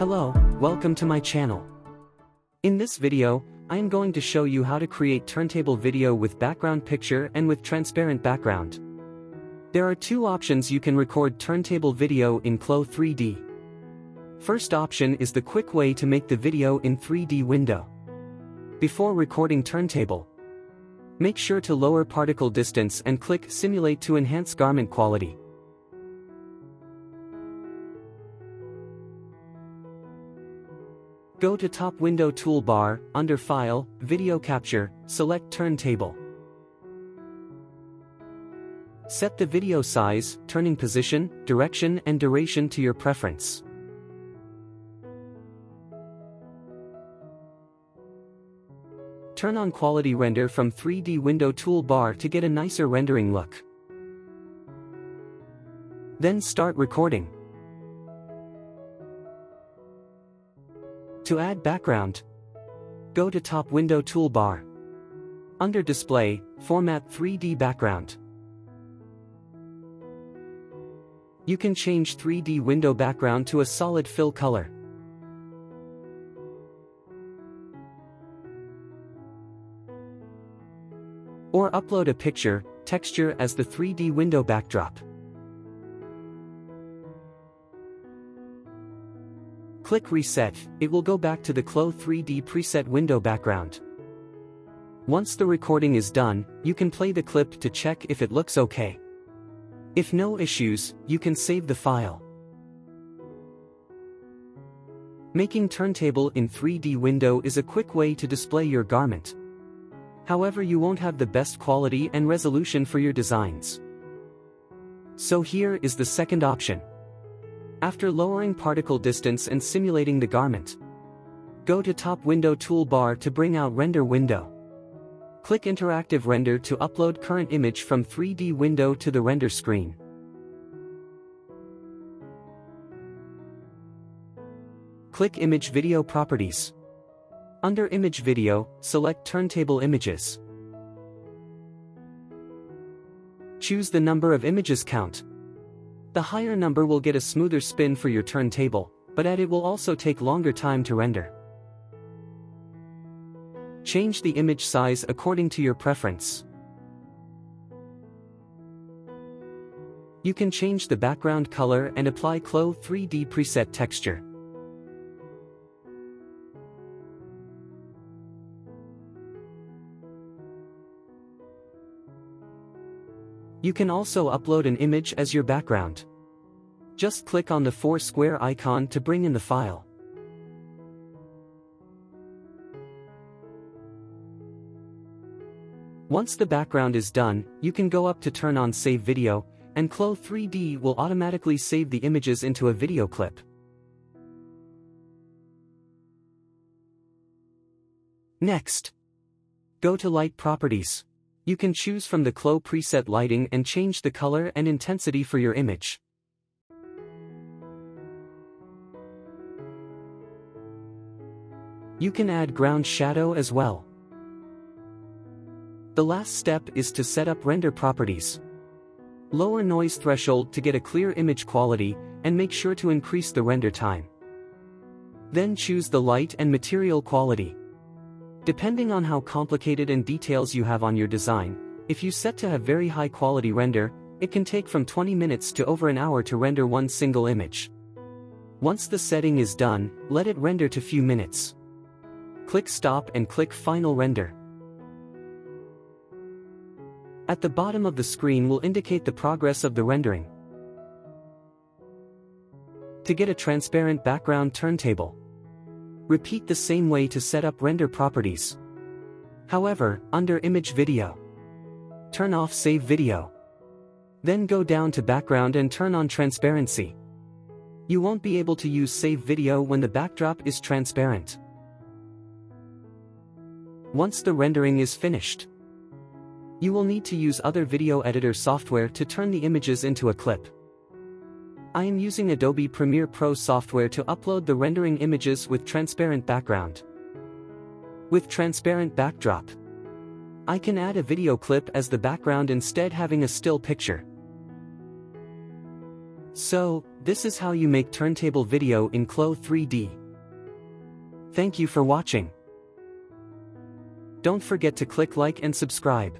Hello, welcome to my channel. In this video, I am going to show you how to create turntable video with background picture and with transparent background. There are two options you can record turntable video in Clo 3D. First option is the quick way to make the video in 3D window. Before recording turntable, make sure to lower particle distance and click Simulate to enhance garment quality. Go to top window toolbar, under File, Video Capture, select Turntable. Set the video size, turning position, direction and duration to your preference. Turn on Quality Render from 3D Window toolbar to get a nicer rendering look. Then start recording. To add background, go to top window toolbar. Under display, format 3D background. You can change 3D window background to a solid fill color. Or upload a picture, texture as the 3D window backdrop. Click Reset, it will go back to the Clo 3D preset window background. Once the recording is done, you can play the clip to check if it looks okay. If no issues, you can save the file. Making turntable in 3D window is a quick way to display your garment. However you won't have the best quality and resolution for your designs. So here is the second option. After lowering particle distance and simulating the garment, go to top window toolbar to bring out render window. Click interactive render to upload current image from 3D window to the render screen. Click image video properties. Under image video, select turntable images. Choose the number of images count, the higher number will get a smoother spin for your turntable, but at it will also take longer time to render. Change the image size according to your preference. You can change the background color and apply Clo 3D preset texture. You can also upload an image as your background. Just click on the four square icon to bring in the file. Once the background is done, you can go up to turn on Save Video, and Clo 3D will automatically save the images into a video clip. Next, go to Light Properties. You can choose from the Clo preset lighting and change the color and intensity for your image. You can add ground shadow as well. The last step is to set up render properties. Lower noise threshold to get a clear image quality, and make sure to increase the render time. Then choose the light and material quality. Depending on how complicated and details you have on your design, if you set to have very high quality render, it can take from 20 minutes to over an hour to render one single image. Once the setting is done, let it render to few minutes. Click Stop and click Final Render. At the bottom of the screen will indicate the progress of the rendering. To get a transparent background turntable, Repeat the same way to set up render properties. However, under Image Video, turn off Save Video. Then go down to Background and turn on Transparency. You won't be able to use Save Video when the backdrop is transparent. Once the rendering is finished, you will need to use other video editor software to turn the images into a clip. I am using Adobe Premiere Pro software to upload the rendering images with transparent background. With transparent backdrop, I can add a video clip as the background instead having a still picture. So, this is how you make turntable video in Clo 3D. Thank you for watching. Don't forget to click like and subscribe.